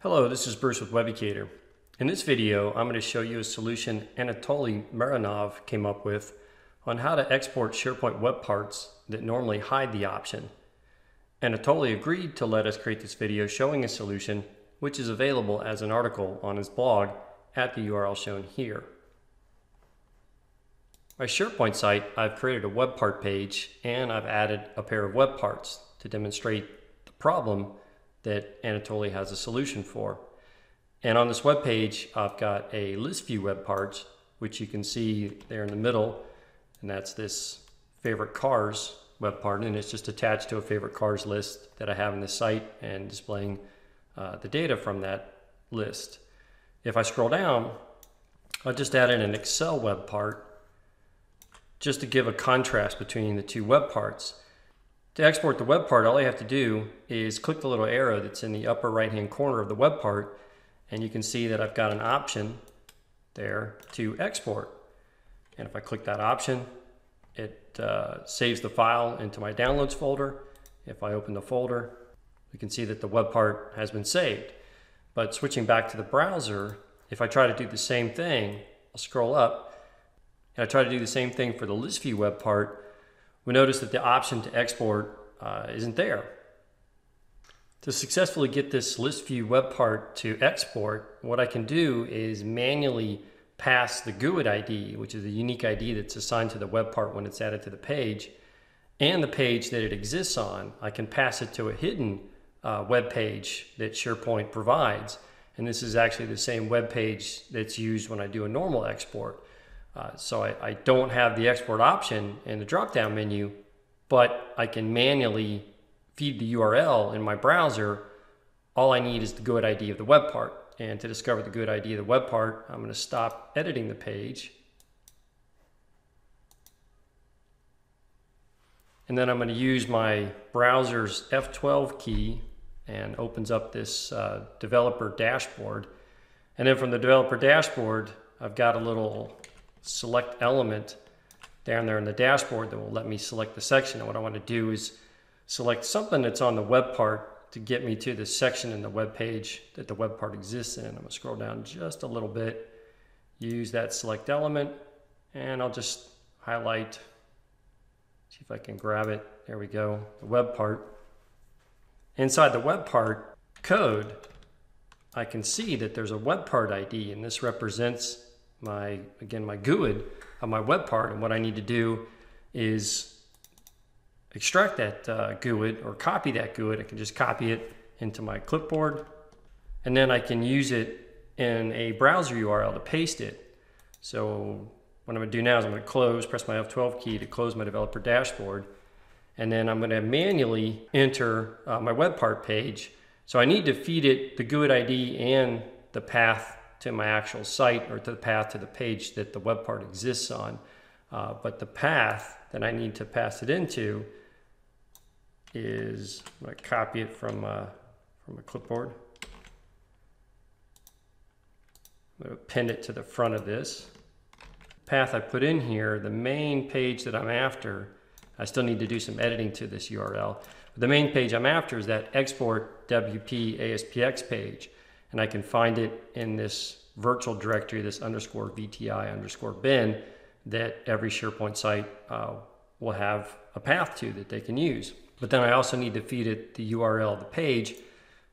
Hello, this is Bruce with Webucator. In this video, I'm going to show you a solution Anatoly Mironov came up with on how to export SharePoint web parts that normally hide the option. Anatoly agreed to let us create this video showing a solution, which is available as an article on his blog at the URL shown here. My SharePoint site, I've created a web part page and I've added a pair of web parts to demonstrate the problem that Anatoly has a solution for. And on this web page, I've got a list view web parts, which you can see there in the middle, and that's this favorite cars web part, and it's just attached to a favorite cars list that I have in the site and displaying uh, the data from that list. If I scroll down, I'll just added an Excel web part just to give a contrast between the two web parts. To export the web part, all I have to do is click the little arrow that's in the upper right hand corner of the web part and you can see that I've got an option there to export. And if I click that option, it uh, saves the file into my downloads folder. If I open the folder, we can see that the web part has been saved. But switching back to the browser, if I try to do the same thing, I'll scroll up and I try to do the same thing for the list view web part, we notice that the option to export uh, isn't there. To successfully get this list view web part to export, what I can do is manually pass the GUID ID, which is a unique ID that's assigned to the web part when it's added to the page, and the page that it exists on. I can pass it to a hidden uh, web page that SharePoint provides. And this is actually the same web page that's used when I do a normal export. Uh, so I, I, don't have the export option in the drop-down menu, but I can manually feed the URL in my browser. All I need is the GUID ID of the web part. And to discover the GUID ID of the web part, I'm going to stop editing the page. And then I'm going to use my browser's F12 key and opens up this uh, developer dashboard. And then from the developer dashboard, I've got a little select element down there in the dashboard that will let me select the section. And what I want to do is select something that's on the web part to get me to the section in the web page that the web part exists in. I'm going to scroll down just a little bit, use that select element, and I'll just highlight, see if I can grab it. There we go, the web part. Inside the web part code, I can see that there's a web part ID, and this represents my, again, my GUID of my web part. And what I need to do is extract that uh, GUID or copy that GUID. I can just copy it into my clipboard. And then I can use it in a browser URL to paste it. So what I'm to do now is I'm to close, press my F12 key to close my developer dashboard. And then I'm going to manually enter uh, my web part page. So I need to feed it the GUID ID and the path to my actual site or to the path to the page that the web part exists on. Uh, but the path that I need to pass it into is, I'm going to copy it from, uh, from a clipboard. I'm going to pin it to the front of this. Path I put in here, the main page that I'm after, I still need to do some editing to this URL. The main page I'm after is that export WP ASPX page and I can find it in this virtual directory, this underscore VTI underscore bin that every SharePoint site uh, will have a path to that they can use. But then I also need to feed it the URL of the page.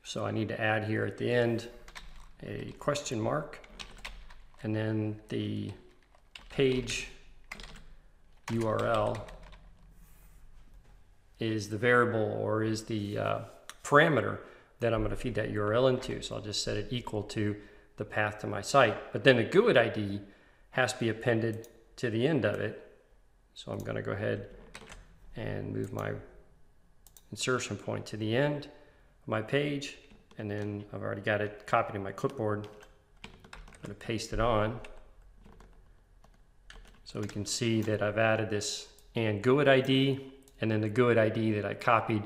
So I need to add here at the end a question mark and then the page URL is the variable or is the uh, parameter that I'm going to feed that URL into. So I'll just set it equal to the path to my site. But then the GUID ID has to be appended to the end of it. So I'm going to go ahead and move my insertion point to the end of my page. And then I've already got it copied in my clipboard. I'm going to paste it on. So we can see that I've added this and GUID ID and then the GUID ID that I copied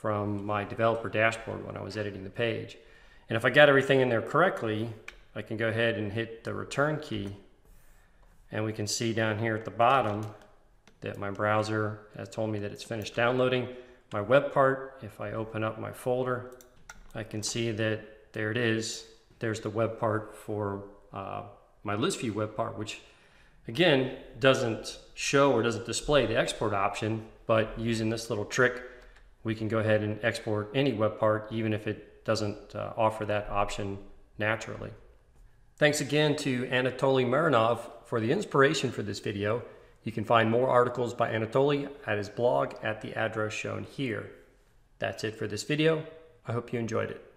from my developer dashboard when I was editing the page. And if I got everything in there correctly, I can go ahead and hit the return key and we can see down here at the bottom that my browser has told me that it's finished downloading my web part. If I open up my folder, I can see that there it is. There's the web part for uh, my list view web part, which again doesn't show or doesn't display the export option, but using this little trick, we can go ahead and export any web part, even if it doesn't uh, offer that option naturally. Thanks again to Anatoly Mironov for the inspiration for this video. You can find more articles by Anatoly at his blog at the address shown here. That's it for this video. I hope you enjoyed it.